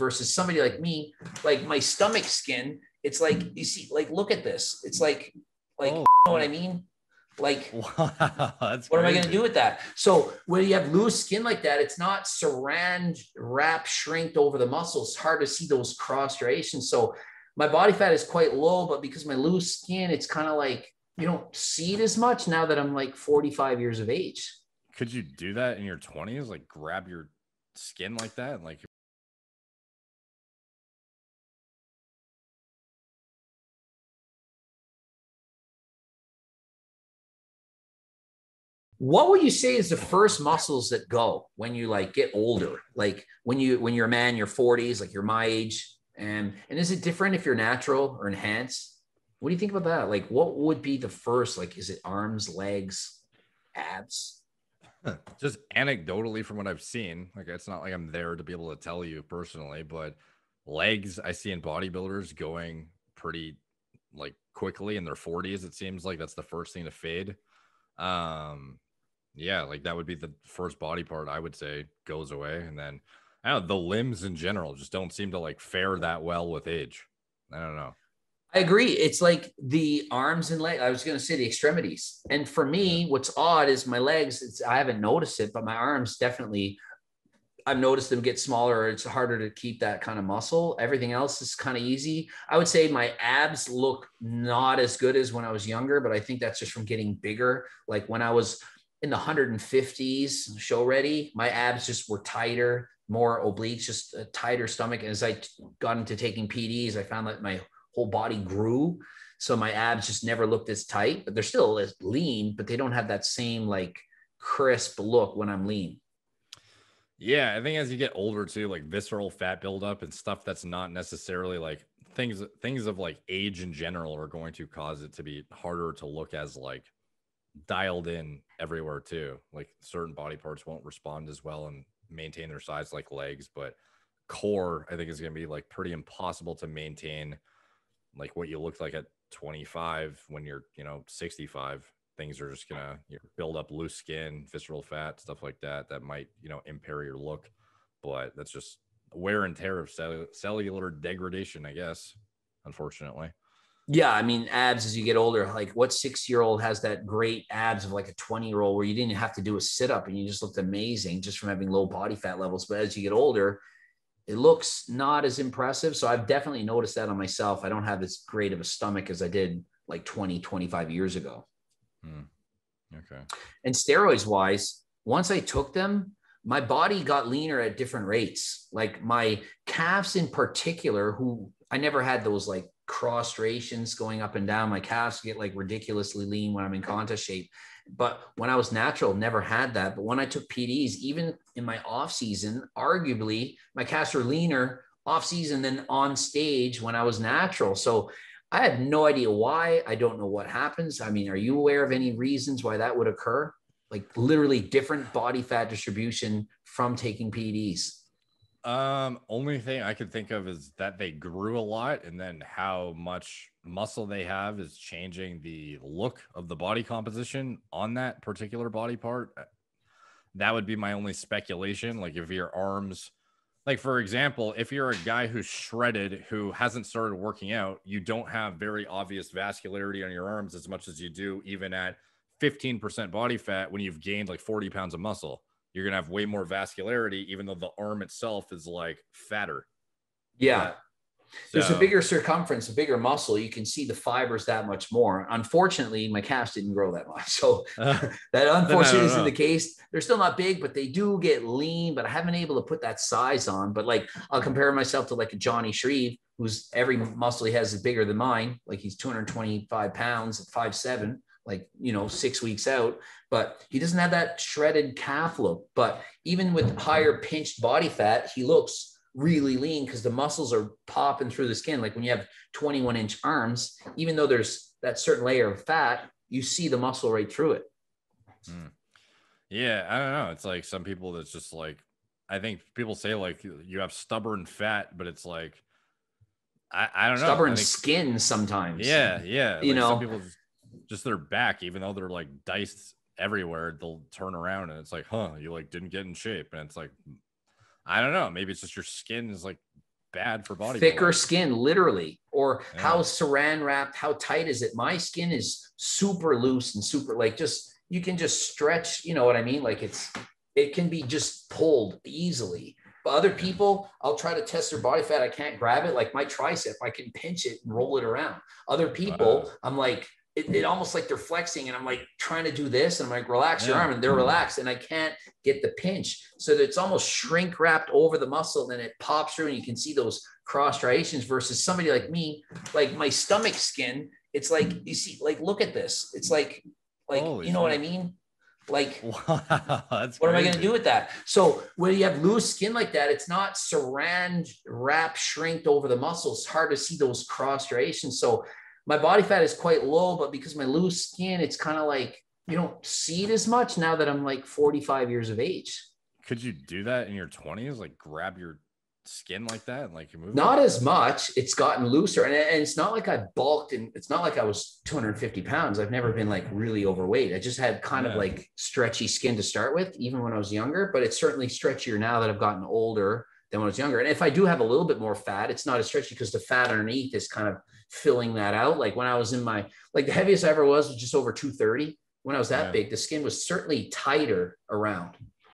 versus somebody like me, like my stomach skin. It's like you see, like look at this. It's like, like Oh. you know what I mean? Like Wow, what am I going to do with that? So when you have loose skin like that, it's not saran wrap shrinked over the muscles. It's hard to see those cross striations. So my body fat is quite low, but because my loose skin, it's kind of like you don't see it as much now that I'm like 45 years of age. Could you do that in your 20s? Like grab your skin like that? and, Like, What would you say is the first muscles that go when you like get older? Like when you when you're a man, your 40s, like you're my age, and and is it different if you're natural or enhanced? What do you think about that? Like, what would be the first? Like, is it arms, legs, abs? just anecdotally from what I've seen, like it's not like I'm there to be able to tell you personally, but legs I see in bodybuilders going pretty like quickly in their 40s. It seems like that's the first thing to fade. Um, yeah, like that would be the first body part I would say goes away, and then I don't know, the limbs in general just don't seem to like fare that well with age. I don't know. I agree. It's like the arms and legs. I was going to say the extremities. And for me, what's odd is my legs. It's, I haven't noticed it, but my arms definitely. I've noticed them get smaller. It's harder to keep that kind of muscle. Everything else is kind of easy. I would say my abs look not as good as when I was younger, but I think that's just from getting bigger. Like when I was in the 150s, show ready, my abs just were tighter, more obliques, just a tighter stomach. And as I got into taking PEDs, I found that my whole body grew. So my abs just never looked as tight, but they're still as lean, but they don't have that same like crisp look when I'm lean. Yeah, I think as you get older too, like visceral fat buildup and stuff that's not necessarily like things things of like age in general are going to cause it to be harder to look as like dialed in everywhere too. Like certain body parts won't respond as well and maintain their size like legs, but core I think is going to be like pretty impossible to maintain like what you look like at 25 when you're, you know, 65 things are just you know, build up loose skin, visceral fat, stuff like that. That might you know impair your look, but that's just wear and tear of cell- cellular degradation, I guess. Unfortunately, Yeah, I mean abs as you get older. Like what six year old has that great abs of like a 20 year old where you didn't have to do a sit up and you just looked amazing just from having low body fat levels. But as you get older, it looks not as impressive. So I've definitely noticed that on myself. I don't have as great of a stomach as I did like 20, 25 years ago. Hmm. okay. And steroids wise, once I took them, my body got leaner at different rates. Like my calves in particular, who I never had those like cross striations going up and down. My calves get like ridiculously lean when I'm in contest shape. But when I was natural, never had that. But when I took PEDs, even in my off season, arguably my calves were leaner off season than on stage when I was natural. So I have no idea why. I don't know what happens. I mean, are you aware of any reasons why that would occur? Like literally different body fat distribution from taking PEDs. Um, only thing I could think of is that they grew a lot, and then how much muscle they have is changing the look of the body composition on that particular body part. Uh, That would be my only speculation. Like if your arms, like for example, if you're a guy who's shredded who hasn't started working out, you don't have very obvious vascularity on your arms as much as you do even at 15% body fat when you've gained like 40 pounds of muscle you're gonna have way more vascularity, even though the arm itself is like fatter. Yeah. There's a bigger circumference, a bigger muscle. You can see the fibers that much more. Unfortunately, my calves didn't grow that much. So that unfortunately isn't the case. They're still not big, but they do get lean. But I haven't been able to put that size on. But like I'll compare myself to like a Johnny Shreve, who's every muscle he has is bigger than mine. Like he's 225 pounds at five seven, like you know, six weeks out. But he doesn't have that shredded calf look. But even with higher pinched body fat, he looks really lean because the muscles are popping through the skin. Like when you have 21 inch arms, even though there's that certain layer of fat, you see the muscle right through it. Hmm. yeah, I don't know. It's like some people that's just like I think people say like you have stubborn fat, but it's like I, I don't know. Stubborn think- skin sometimes. yeah, yeah. You like, some know. people just, just their back, even though they're like diced everywhere, they'll turn around and it's like, huh, you like didn't get in shape. And it's like I don't know. Maybe it's just your skin is like bad for body. thicker skin, literally, or yeah. how saran wrapped, how tight is it? My skin is super loose and super like just you can just stretch. You know what I mean? Like it's it can be just pulled easily. But other people, I'll try to test their body fat. I can't grab it like my tricep. I can pinch it and roll it around. Other people, wow. I'm like, it, it, almost like they're flexing and I'm like trying to do this and I'm like, relax yeah. your arm and they're relaxed and I can't get the pinch. So that it's almost shrink wrapped over the muscle and it pops through and you can see those cross striations versus somebody like me, like my stomach skin. It's like, you see, like, look at this. It's like, like, Holy you know what I mean? Like, wow, what crazy. am I going to do with that? So when you have loose skin like that, it's not saran wrap shrinked over the muscles. It's hard to see those cross striations. So my body fat is quite low, but because my loose skin, it's kind of like you don't see it as much now that I'm like 45 years of age. Could you do that in your 20s? Like grab your skin like that and like move not as much it's gotten looser and, and it's not like i bulked and it's not like i was 250 pounds i've never been like really overweight i just had kind yeah. of like stretchy skin to start with even when i was younger but it's certainly stretchier now that i've gotten older than when i was younger. And if i do have a little bit more fat it's not as stretchy because the fat underneath is kind of filling that out. Like when i was in my like the heaviest i ever was was just over 230 when i was that yeah. big the skin was certainly tighter around